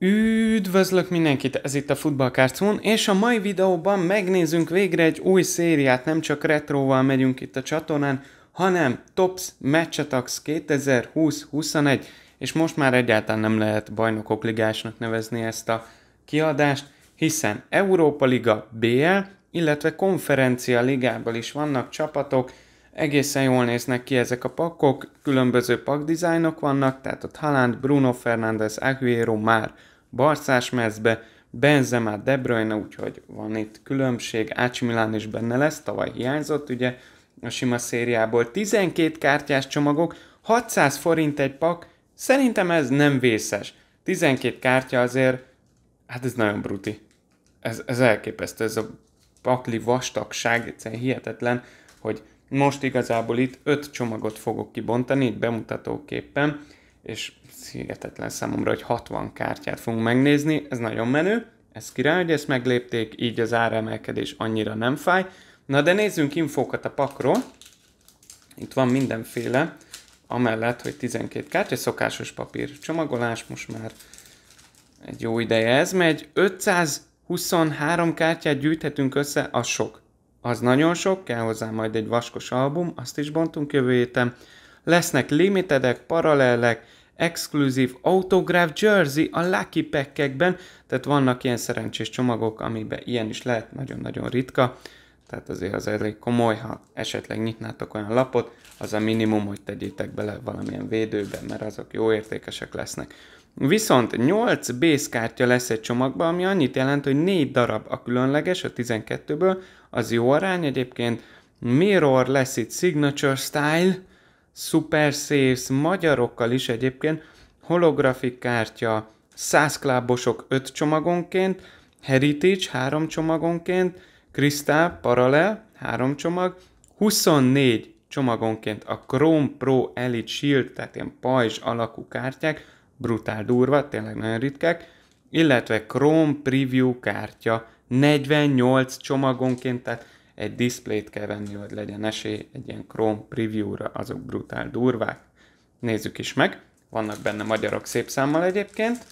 Üdvözlök mindenkit, ez itt a Futballkárcón, és a mai videóban megnézzünk végre egy új szériát, nem csak retroval megyünk itt a csatornán, hanem Tops Matchatax 2020-21, és most már egyáltalán nem lehet bajnokok ligásnak nevezni ezt a kiadást, hiszen Európa Liga BL, illetve konferencia ligában is vannak csapatok, egészen jól néznek ki ezek a pakkok, különböző pakdizájnok vannak, tehát ott Haaland, Bruno Fernandes, Aguero már Barcás mezbe, Benzema, De Bruyne, úgyhogy van itt különbség, Ács Milán is benne lesz, tavaly hiányzott ugye a sima szériából. 12 kártyás csomagok, 600 forint egy pak, szerintem ez nem vészes. 12 kártya azért, hát ez nagyon bruti. Ez, ez elképesztő, ez a pakli vastagság, egyszerűen hihetetlen, hogy most igazából itt 5 csomagot fogok kibontani, itt bemutatóképpen, és hihetetlen számomra, hogy 60 kártyát fogunk megnézni, ez nagyon menő, ez király, hogy ezt meglépték, így az áremelkedés annyira nem fáj. Na de nézzünk infókat a pakról. Itt van mindenféle, amellett, hogy 12 kártya, szokásos papír csomagolás, most már egy jó ideje ez megy. 523 kártyát gyűjthetünk össze, az sok. Az nagyon sok, kell hozzá majd egy vaskos album, azt is bontunk jövő héten. Lesznek limitedek, paralellek, exkluzív autograph jersey a Lucky Packekben, tehát vannak ilyen szerencsés csomagok, amiben ilyen is lehet, nagyon-nagyon ritka, tehát azért az elég komoly, ha esetleg nyitnátok olyan lapot, az a minimum, hogy tegyétek bele valamilyen védőbe, mert azok jó értékesek lesznek. Viszont 8 base kártya lesz egy csomagban, ami annyit jelent, hogy 4 darab a különleges a 12-ből, az jó arány egyébként, Mirror lesz itt Signature Style, Super Saves magyarokkal is egyébként, holografik kártya, 100 klábosok 5 csomagonként, Heritage 3 csomagonként, Crystal Parallel 3 csomag, 24 csomagonként a Chrome Pro Elite Shield, tehát ilyen pajzs alakú kártyák, brutál durva, tényleg nagyon ritkák, illetve Chrome Preview kártya 48 csomagonként, tehát egy displayt kell venni, hogy legyen esély egy ilyen Chrome preview-ra, azok brutál durvák. Nézzük is meg, vannak benne magyarok szép számmal egyébként,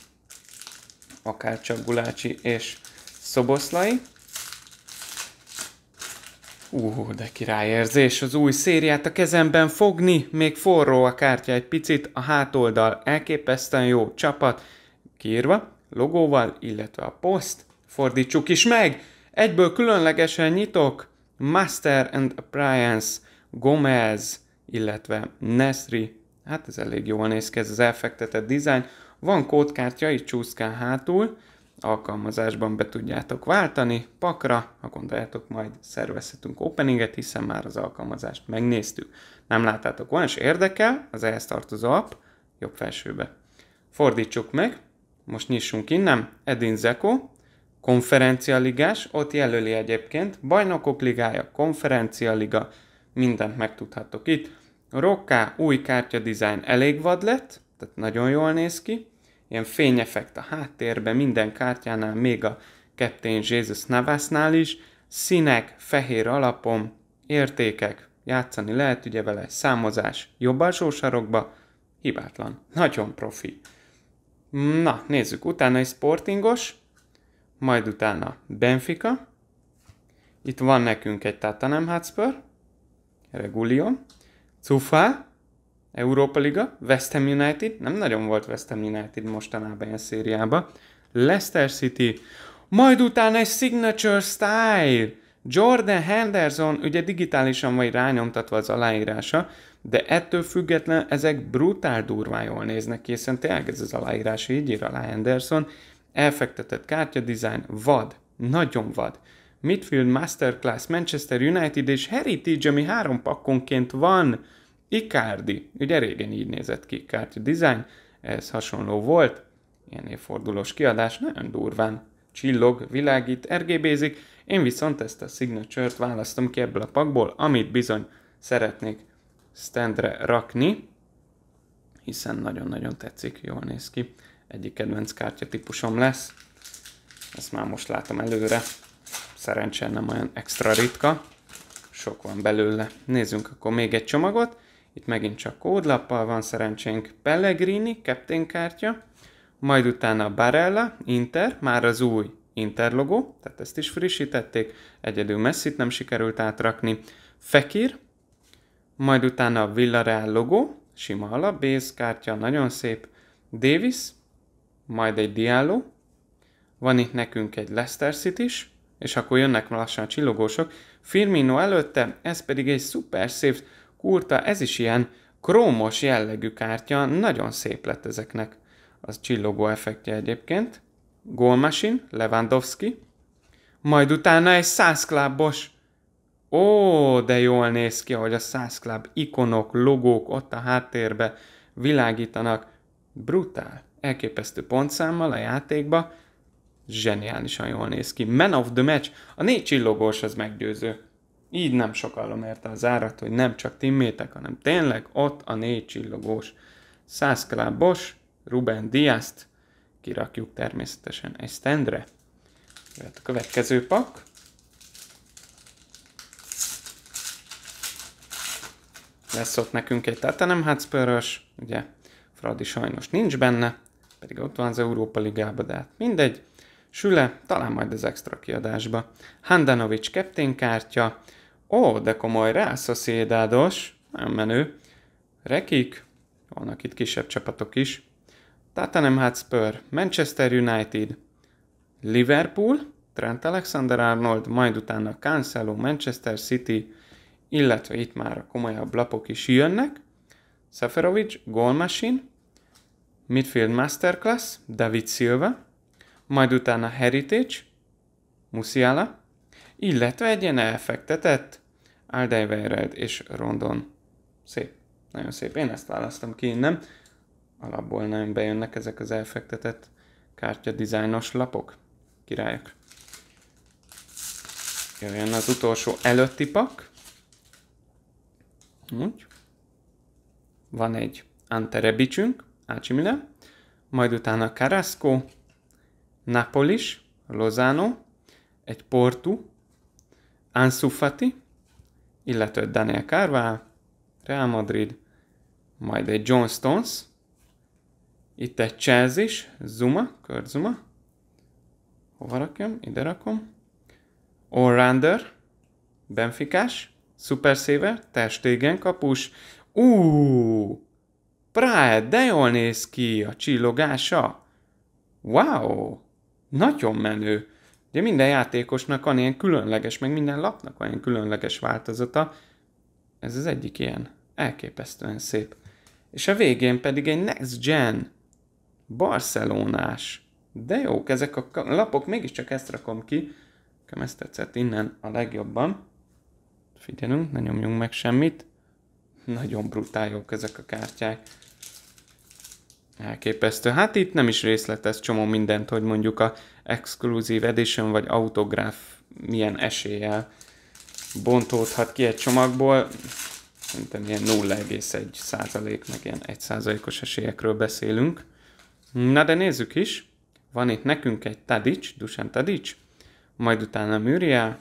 akár csak Gulácsi és Szoboszlai. Ú, de királyérzés, az új szériát a kezemben fogni, még forró a kártya egy picit, a hátoldal elképesztően jó csapat, kiírva, logóval, illetve a poszt, fordítsuk is meg, egyből különlegesen nyitok, Master and Appliance, Gomez, illetve Nesri, hát ez elég jól néz ki ez az elfektetett dizájn. Van kódkártya, itt csúszkán hátul, alkalmazásban be tudjátok váltani, pakra, ha gondoljátok, majd szervezhetünk openinget, hiszen már az alkalmazást megnéztük. Nem láttátok volna, és érdekel, az ehhez tartozó app, jobb felsőbe. Fordítsuk meg, most nyissunk innen, Edin Zeko, konferencia ligás, ott jelöli egyébként, bajnokok ligája, konferencia liga, mindent megtudhatok itt. Rokká új kártya design elég vad lett, tehát nagyon jól néz ki. Ilyen fényeffekt a háttérben, minden kártyánál, még a Captain Jesus Navasnál is. Színek, fehér alapon, értékek, játszani lehet ugye vele, számozás jobb alsó sarokba, hibátlan, nagyon profi. Na, nézzük, utána egy sportingos, majd utána Benfica, itt van nekünk egy Tottenham Hotspur, Regulion, Cufa, Európa Liga, West Ham United, nem nagyon volt West Ham United mostanában ilyen szériában, Leicester City, majd utána egy Signature Style, Jordan Henderson, ugye digitálisan vagy rányomtatva az aláírása, de ettől független ezek brutál durván jól néznek ki, hiszen tényleg ez az aláírás így ír alá Henderson, elfektetett kártya design, vad, nagyon vad. Midfield Masterclass, Manchester United és Heritage, ami három pakkonként van. Icardi, ugye régen így nézett ki kártya design, ez hasonló volt, ilyen évfordulós kiadás, nagyon durván csillog, világít, RGB-zik, én viszont ezt a signature-t választom ki ebből a pakból, amit bizony szeretnék standre rakni, hiszen nagyon-nagyon tetszik, jól néz ki egyik kedvenc kártya típusom lesz. Ezt már most látom előre. Szerencsére nem olyan extra ritka. Sok van belőle. Nézzünk akkor még egy csomagot. Itt megint csak kódlappal van szerencsénk. Pellegrini, kártya. majd utána Barella, Inter, már az új Inter logó, tehát ezt is frissítették, egyedül Messit nem sikerült átrakni. Fekir, majd utána a Villarreal logó, sima alap, base kártya, nagyon szép. Davis, majd egy Diallo, van itt nekünk egy Leicester City is, és akkor jönnek lassan a csillogósok. Firmino előtte, ez pedig egy szuper szép kurta, ez is ilyen krómos jellegű kártya, nagyon szép lett ezeknek az csillogó effektje egyébként. Goal Machine, Lewandowski, majd utána egy 100 klubos. Ó, de jól néz ki, hogy a 100 Club ikonok, logók ott a háttérbe világítanak. Brutál. Elképesztő pontszámmal a játékba. Zseniálisan jól néz ki. Man of the match. A négy csillogós az meggyőző. Így nem sokallom érte az árat, hogy nem csak timmétek, hanem tényleg ott a négy csillogós. 100 Clubos, Ruben Diaz-t kirakjuk természetesen egy standre. Jöhet a következő pak. Lesz ott nekünk egy Tatanem hotspur ugye Fradi sajnos nincs benne, pedig ott van az Európa Ligában, de hát mindegy. Süle, talán majd az extra kiadásba. Handanovics kártya. Ó, de komoly Sociedados, nagyon menő. Rekik, vannak itt kisebb csapatok is. Tottenham Hotspur, Manchester United, Liverpool, Trent Alexander-Arnold, majd utána Cancelo, Manchester City, illetve itt már a komolyabb lapok is jönnek. Seferovic, Goal Machine, Midfield Masterclass, David Silva, majd utána Heritage, Musiala, illetve egy ilyen elfektetett Alderweireld és Rondon. Szép, nagyon szép. Én ezt választom ki innen alapból nagyon bejönnek ezek az elfektetett kártya dizájnos lapok. Királyok. Jöjjön az utolsó előtti pak. Úgy. Van egy Anterebicsünk, Ácsimile, majd utána Carrasco, Napolis, Lozano, egy Portu, Ansu Fati, illetve Daniel Carval, Real Madrid, majd egy John Stones, itt egy Chelsea is, Zuma, Zuma. Hova rakjam? Ide rakom. Allrounder, Benficás, Super Saver, Testégen kapus. Ú, Pride, de jól néz ki a csillogása. Wow, nagyon menő. Ugye minden játékosnak van ilyen különleges, meg minden lapnak van ilyen különleges változata. Ez az egyik ilyen. Elképesztően szép. És a végén pedig egy Next Gen Barcelonás. De jók ezek a lapok, mégiscsak ezt rakom ki. Nekem ezt tetszett innen a legjobban. Figyelünk, ne nyomjunk meg semmit. Nagyon brutál jók ezek a kártyák. Elképesztő. Hát itt nem is részletez csomó mindent, hogy mondjuk a Exclusive Edition vagy autográf milyen eséllyel bontódhat ki egy csomagból. Szerintem ilyen 0,1 százalék, meg ilyen 1 százalékos esélyekről beszélünk. Na de nézzük is. Van itt nekünk egy Tadic, Dusan Tadic, majd utána Muriel,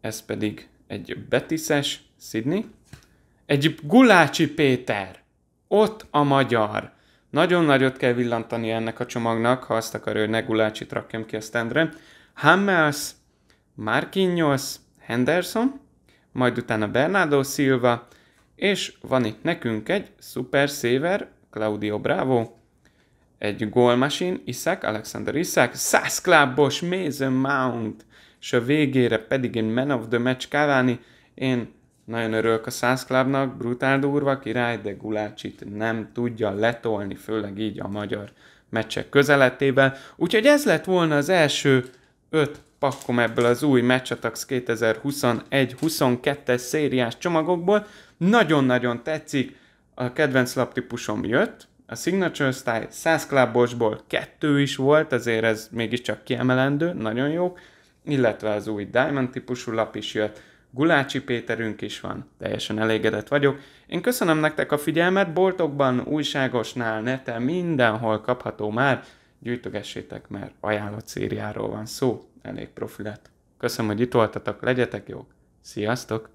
ez pedig egy Betises, Sydney, egy Gulácsi Péter, ott a magyar. Nagyon nagyot kell villantani ennek a csomagnak, ha azt akarja, hogy ne Gulácsit rakjam ki a standre. Hammels, Marquinhos, Henderson, majd utána Bernardo Silva, és van itt nekünk egy Super Saver, Claudio Bravo, egy Goal Machine, Isak, Alexander Isak, 100 klubos Mason Mount, és a végére pedig egy Man of the Match Cavani. Én nagyon örülök a 100 klubnak, brutál durva király, de Gulácsit nem tudja letolni, főleg így a magyar meccsek közeletében. Úgyhogy ez lett volna az első öt pakkom ebből az új Matchatax 2021-22-es szériás csomagokból. Nagyon-nagyon tetszik, a kedvenc laptípusom jött, a Signature Style 100 klubosból kettő is volt, ezért ez mégiscsak kiemelendő, nagyon jó, illetve az új Diamond típusú lap is jött, Gulácsi Péterünk is van, teljesen elégedett vagyok. Én köszönöm nektek a figyelmet, boltokban, újságosnál, neten, mindenhol kapható már, gyűjtögessétek, mert ajánlott szériáról van szó, elég profi. Köszönöm, hogy itt voltatok, legyetek jók, sziasztok!